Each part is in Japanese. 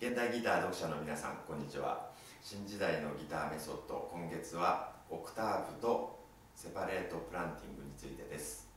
現代ギター読者の皆さんこんにちは。新時代のギターメソッド今月はオクターブとセパレートプランティングについてです。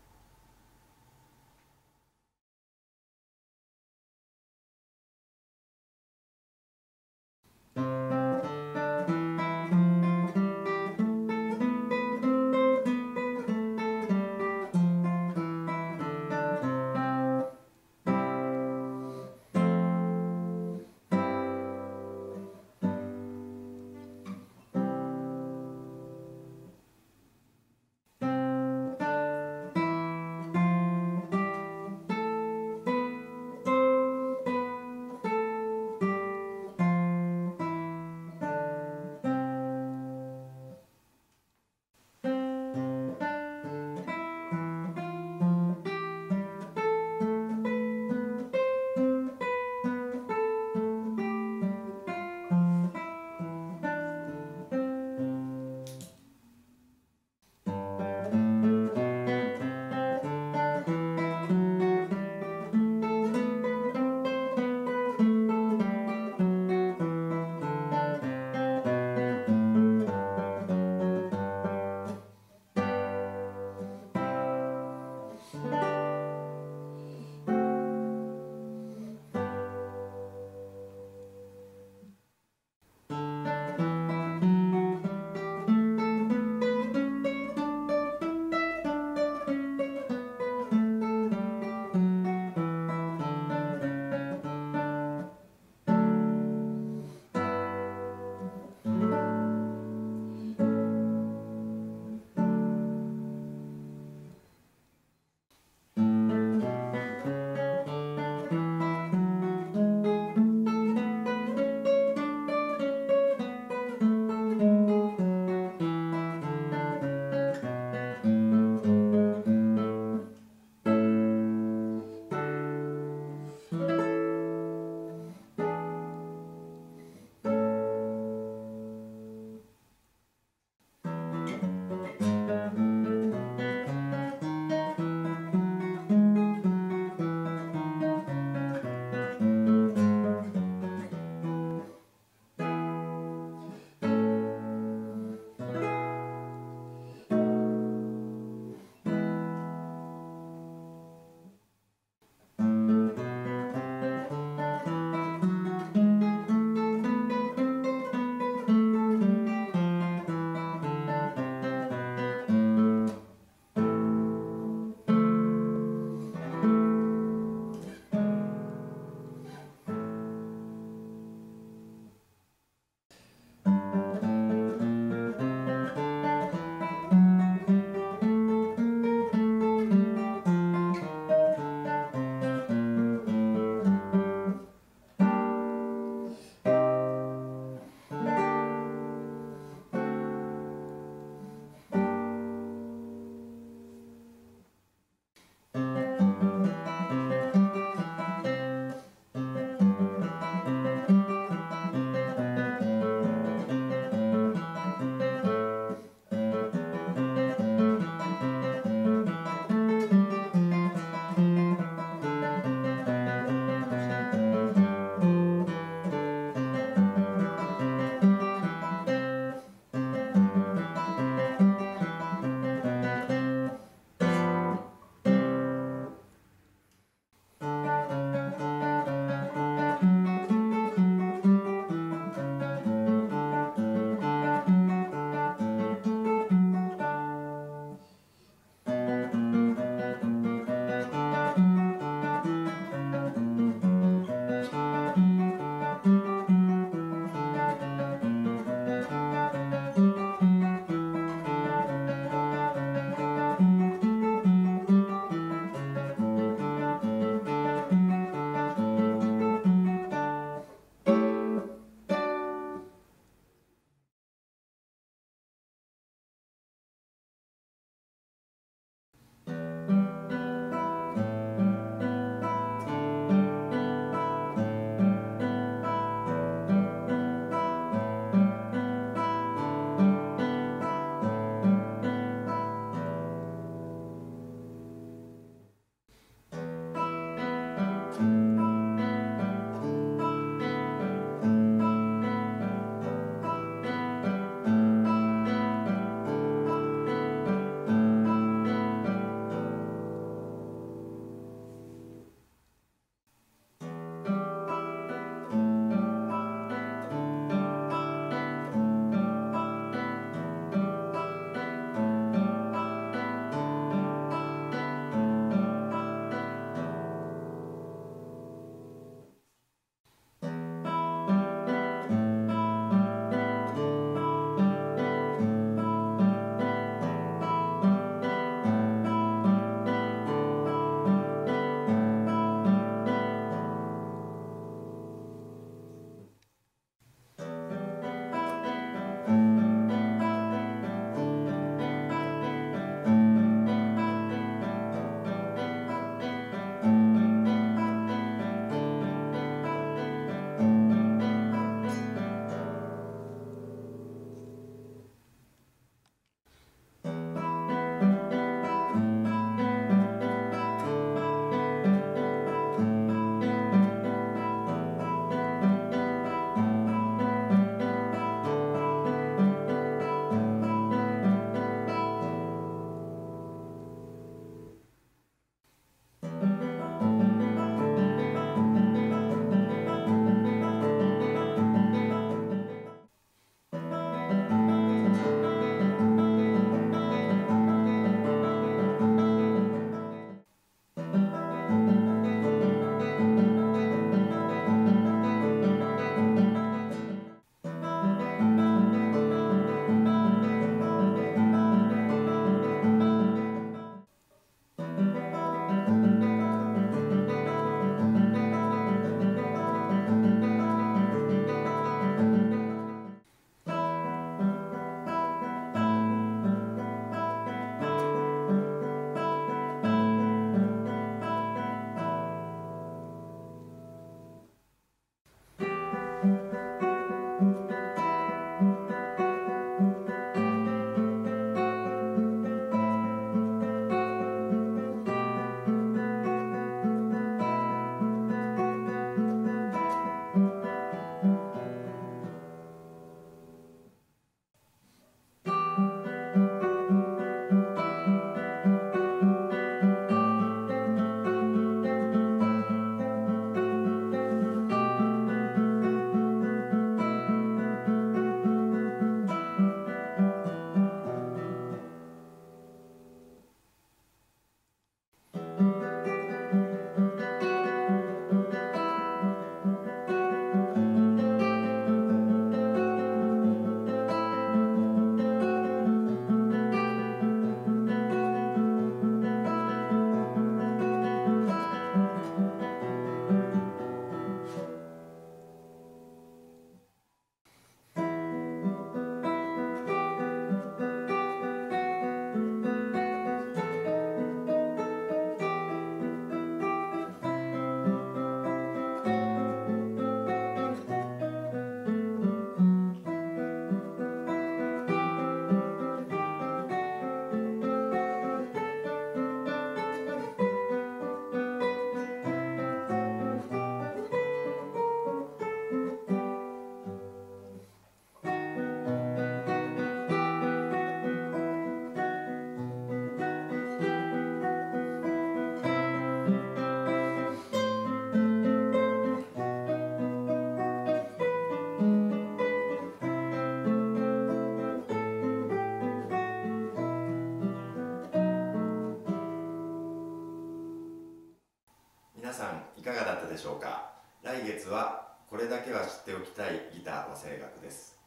皆さんいかがだったでしょうか？来月はこれだけは知っておきたいギター和声楽です。